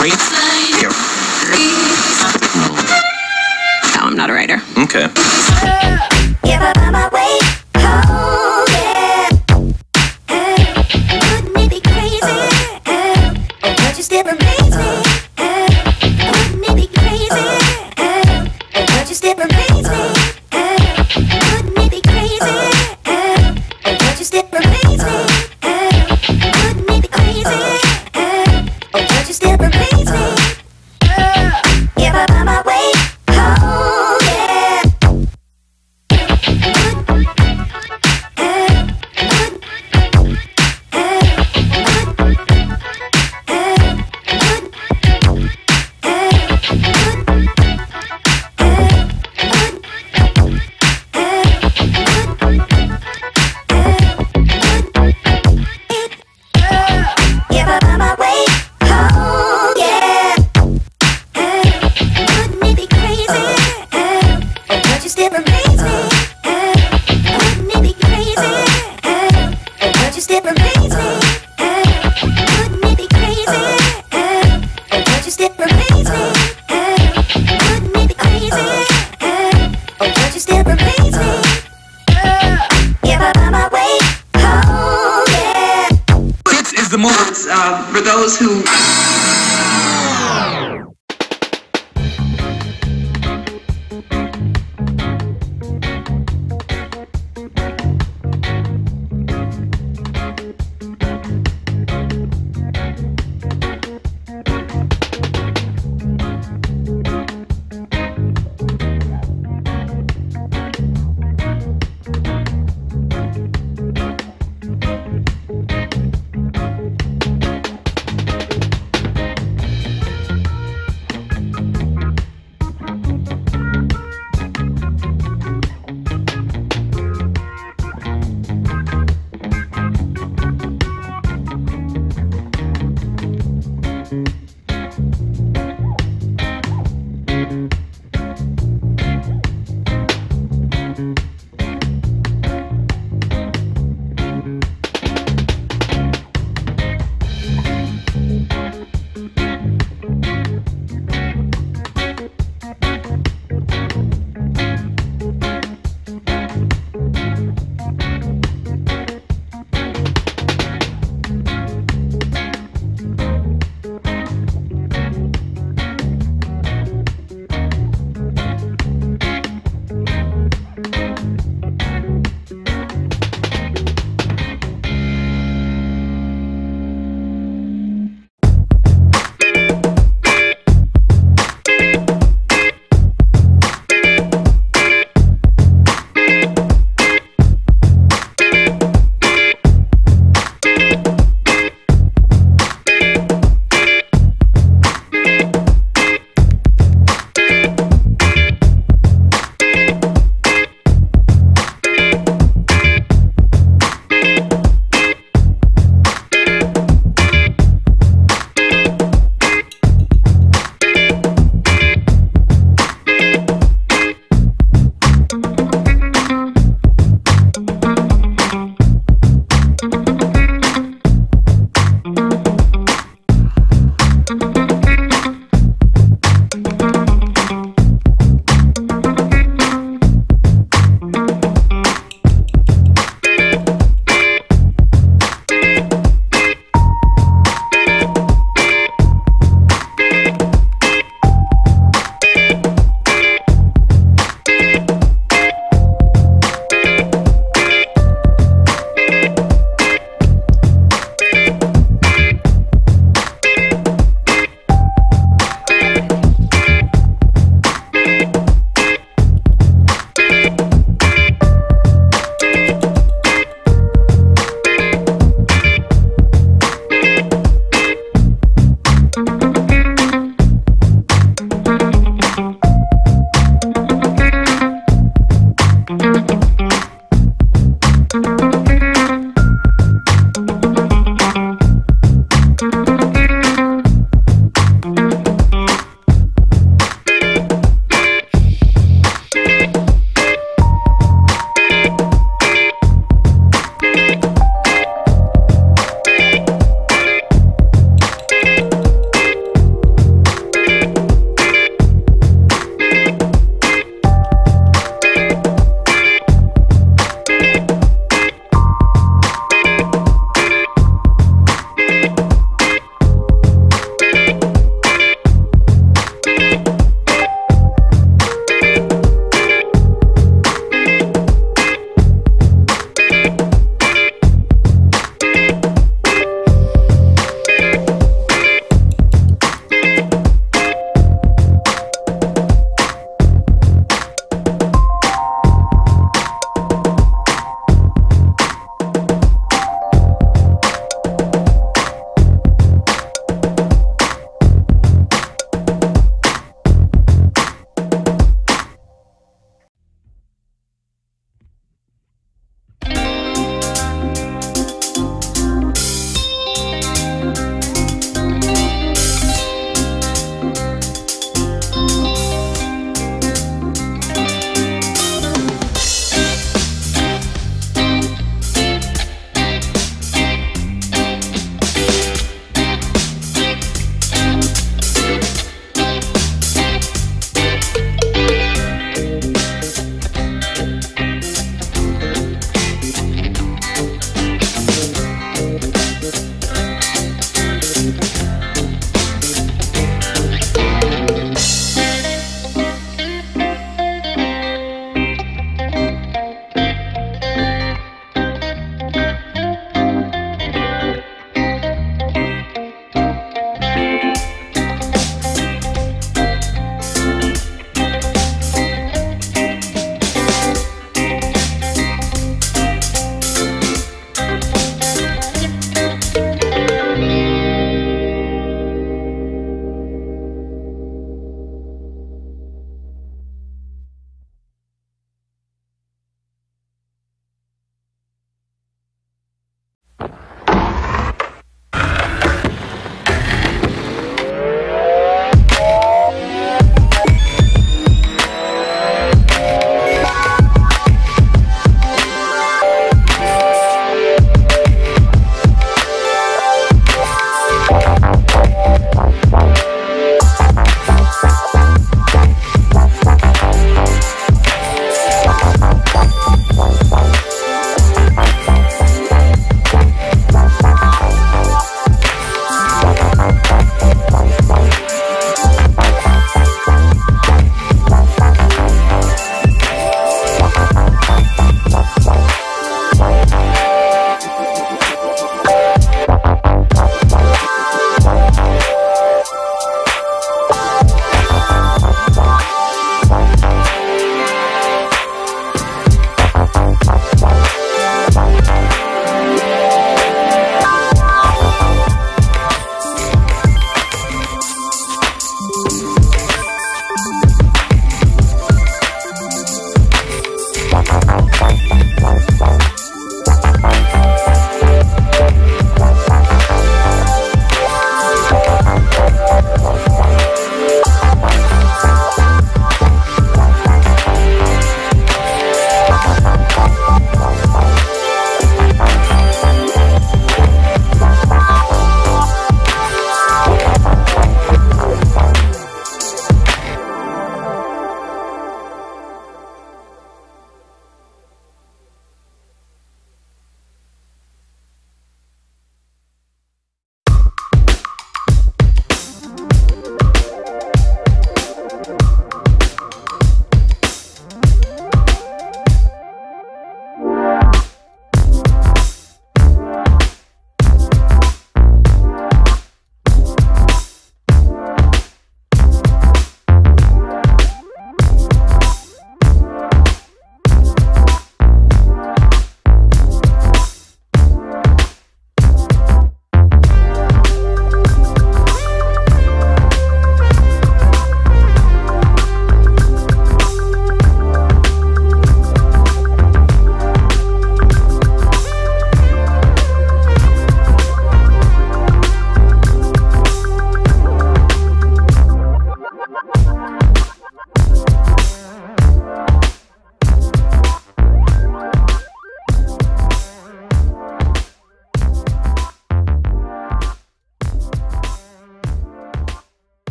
Here. Oh. No, I'm not a writer. Okay.